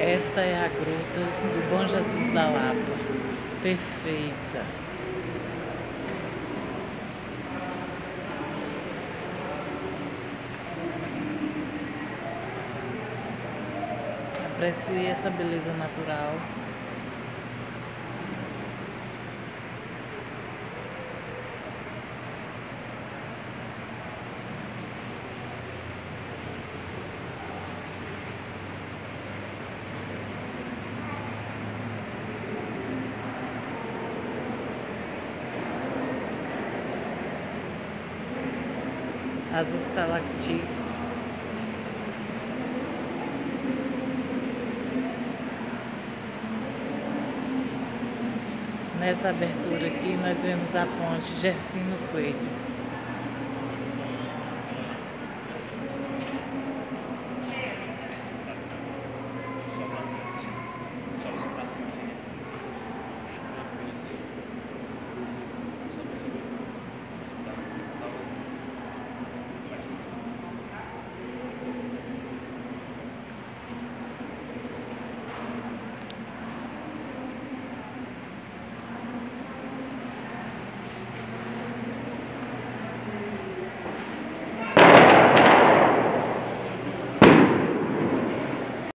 Esta é a gruta do Bom Jesus da Lapa. Perfeita. Aprecie essa beleza natural. As estalactites. Nessa abertura aqui nós vemos a ponte Gersino Coelho.